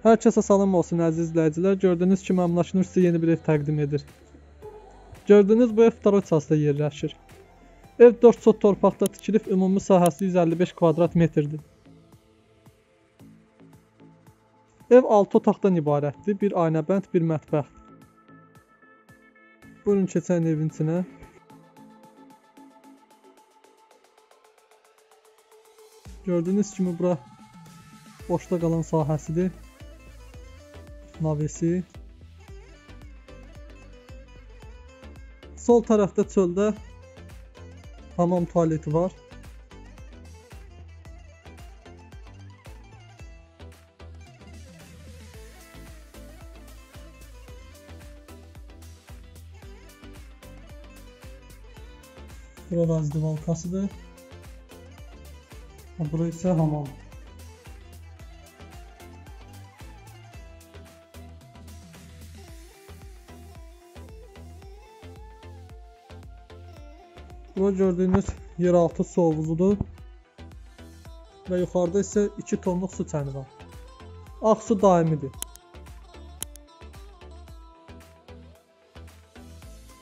Hər kəsə salam olsun əziz izləyicilər. Gördüyünüz kimi Amlaşnur sizə yeni bir ev təqdim edir. Gördüyünüz bu ev Taroçasda yerləşir. Ev 4 sot torpaqda tikilib, ümumi sahəsi 155 kvadrat metrdir. Ev 6 otaqdan ibarətdir. Bir aynəbənd, bir mətbəx. Buyurun keçən evin içinə. Gördüyünüz kimi bura boşda qalan sahəsidir. mavisi. Sol tarafta çölde hamam tuvaleti var. Buralar divalkasıdır. Burası hamam. Bura gördüyünüz yeraltı su hovuzudur. Və yuxarıda isə 2 tonluq su çəni var. Ağ su daimidir.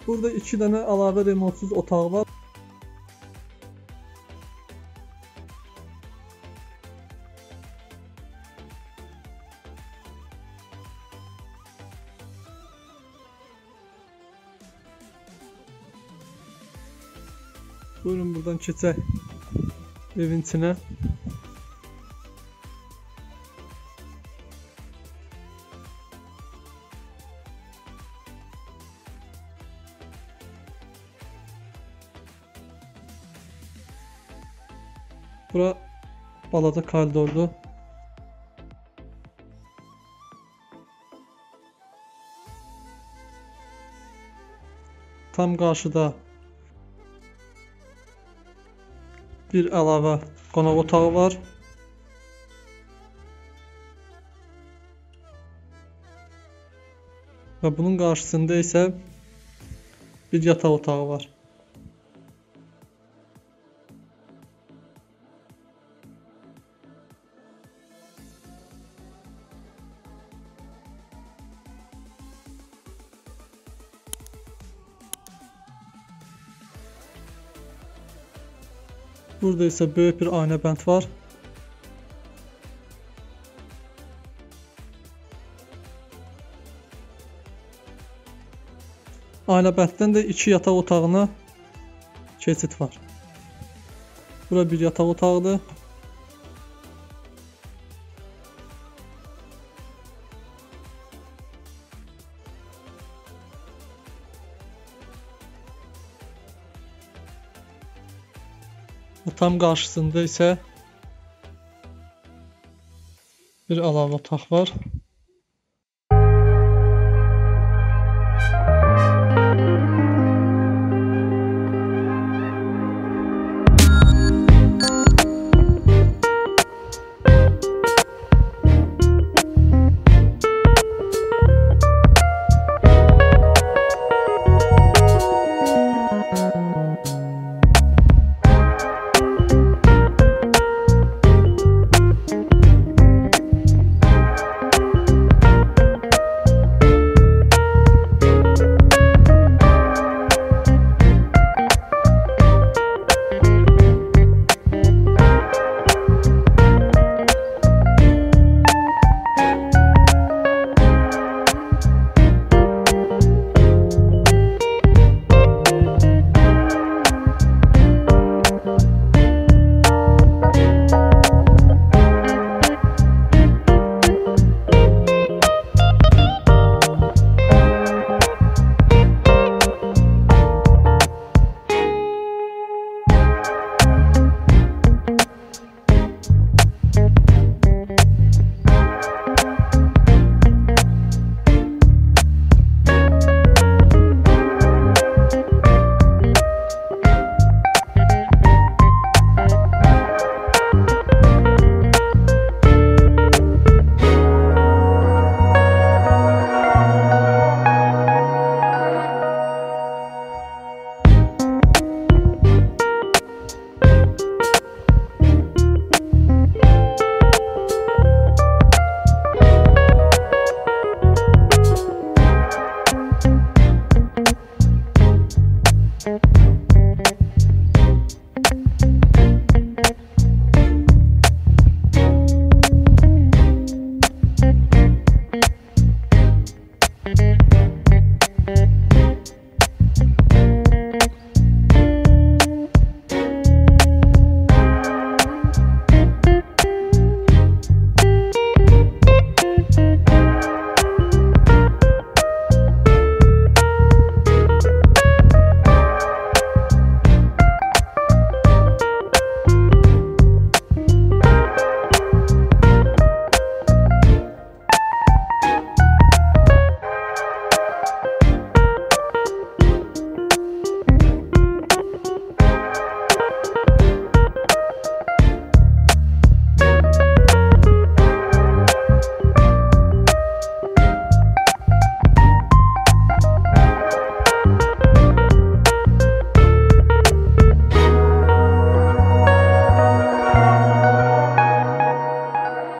Burada 2 dənə əlavə remontsuz otaq var. Buyurun buradan çete evintine. Bura Balada Kaldor'du. Tam karşıda bir əlavə qonaq otağı var. Və bunun qarşısında isə bir yataq otağı var. Burada isə böyük bir aynəbənd var. Aynabənddən də 2 yataq otağına keçid var. Bura bir yataq otağıdır. Tam qarşısında isə bir əlavə otaq var.